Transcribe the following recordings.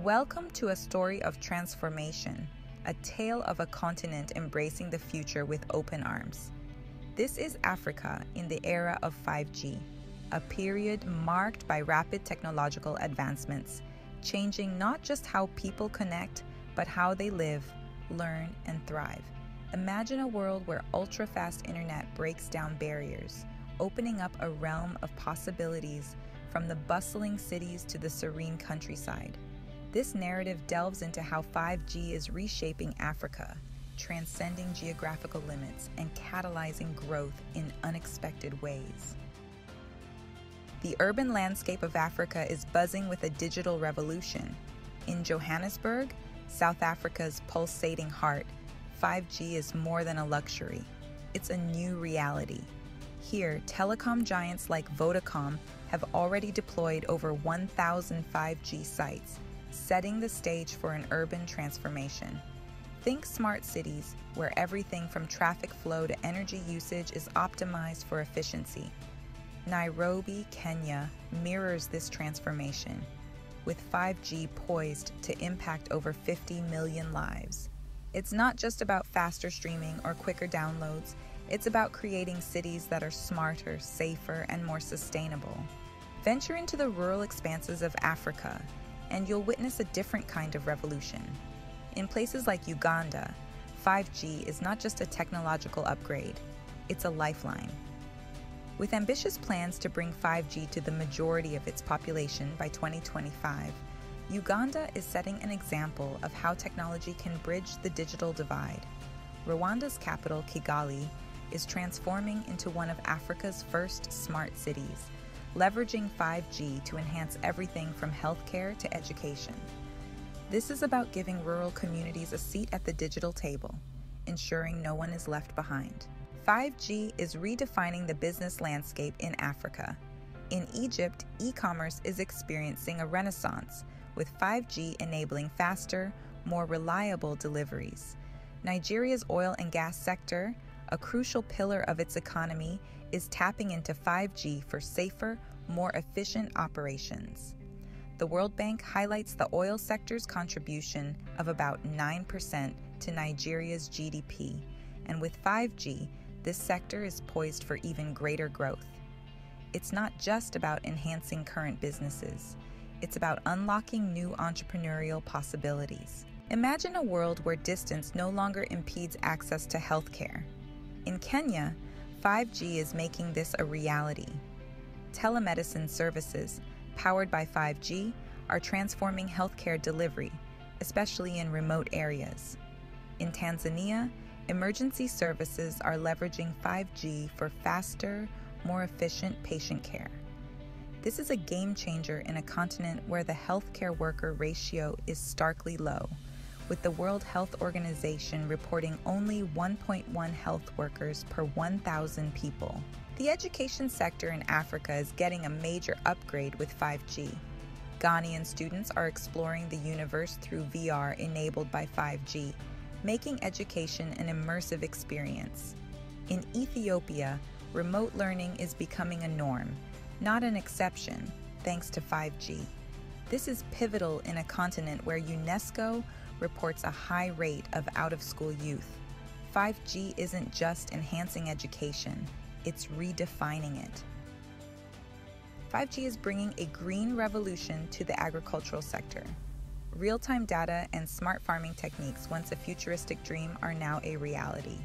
Welcome to a story of transformation, a tale of a continent embracing the future with open arms. This is Africa in the era of 5G, a period marked by rapid technological advancements, changing not just how people connect, but how they live, learn, and thrive. Imagine a world where ultra fast internet breaks down barriers, opening up a realm of possibilities from the bustling cities to the serene countryside. This narrative delves into how 5G is reshaping Africa, transcending geographical limits and catalyzing growth in unexpected ways. The urban landscape of Africa is buzzing with a digital revolution. In Johannesburg, South Africa's pulsating heart, 5G is more than a luxury, it's a new reality. Here, telecom giants like Vodacom have already deployed over 1,000 5G sites, setting the stage for an urban transformation. Think smart cities, where everything from traffic flow to energy usage is optimized for efficiency. Nairobi, Kenya mirrors this transformation, with 5G poised to impact over 50 million lives. It's not just about faster streaming or quicker downloads, it's about creating cities that are smarter, safer, and more sustainable. Venture into the rural expanses of Africa, and you'll witness a different kind of revolution. In places like Uganda, 5G is not just a technological upgrade, it's a lifeline. With ambitious plans to bring 5G to the majority of its population by 2025, Uganda is setting an example of how technology can bridge the digital divide. Rwanda's capital, Kigali, is transforming into one of Africa's first smart cities, leveraging 5G to enhance everything from healthcare to education. This is about giving rural communities a seat at the digital table, ensuring no one is left behind. 5G is redefining the business landscape in Africa. In Egypt, e commerce is experiencing a renaissance with 5G enabling faster, more reliable deliveries. Nigeria's oil and gas sector, a crucial pillar of its economy, is tapping into 5G for safer, more efficient operations. The World Bank highlights the oil sector's contribution of about 9% to Nigeria's GDP, and with 5G, this sector is poised for even greater growth. It's not just about enhancing current businesses. It's about unlocking new entrepreneurial possibilities. Imagine a world where distance no longer impedes access to healthcare. In Kenya, 5G is making this a reality. Telemedicine services, powered by 5G, are transforming healthcare delivery, especially in remote areas. In Tanzania, emergency services are leveraging 5G for faster, more efficient patient care. This is a game changer in a continent where the healthcare worker ratio is starkly low, with the World Health Organization reporting only 1.1 health workers per 1,000 people. The education sector in Africa is getting a major upgrade with 5G. Ghanaian students are exploring the universe through VR enabled by 5G, making education an immersive experience. In Ethiopia, remote learning is becoming a norm not an exception, thanks to 5G. This is pivotal in a continent where UNESCO reports a high rate of out of school youth. 5G isn't just enhancing education, it's redefining it. 5G is bringing a green revolution to the agricultural sector. Real time data and smart farming techniques, once a futuristic dream, are now a reality.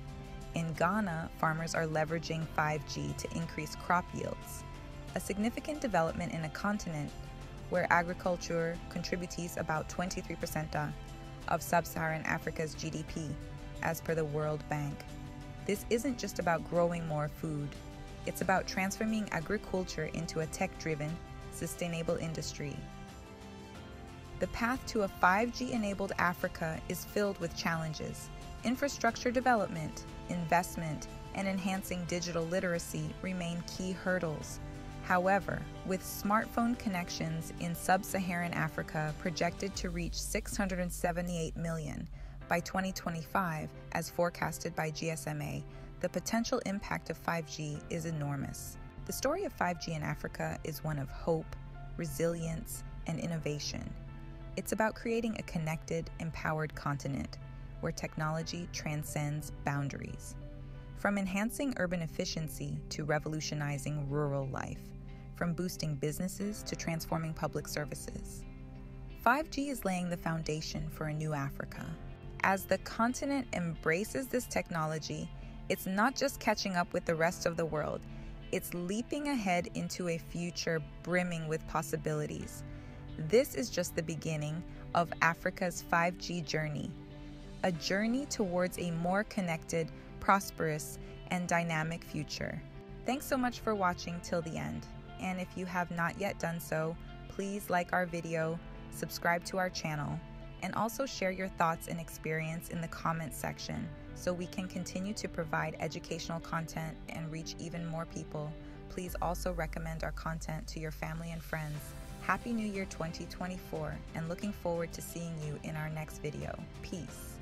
In Ghana, farmers are leveraging 5G to increase crop yields a significant development in a continent where agriculture contributes about 23% of sub Saharan Africa's GDP, as per the World Bank. This isn't just about growing more food, it's about transforming agriculture into a tech driven, sustainable industry. The path to a 5G enabled Africa is filled with challenges. Infrastructure development, investment, and enhancing digital literacy remain key hurdles. However, with smartphone connections in sub Saharan Africa projected to reach 678 million by 2025, as forecasted by GSMA, the potential impact of 5G is enormous. The story of 5G in Africa is one of hope, resilience, and innovation. It's about creating a connected, empowered continent where technology transcends boundaries. From enhancing urban efficiency to revolutionizing rural life, from boosting businesses to transforming public services. 5G is laying the foundation for a new Africa. As the continent embraces this technology, it's not just catching up with the rest of the world, it's leaping ahead into a future brimming with possibilities. This is just the beginning of Africa's 5G journey, a journey towards a more connected, prosperous, and dynamic future. Thanks so much for watching till the end. And if you have not yet done so, please like our video, subscribe to our channel, and also share your thoughts and experience in the comments section so we can continue to provide educational content and reach even more people. Please also recommend our content to your family and friends. Happy New Year 2024 and looking forward to seeing you in our next video. Peace.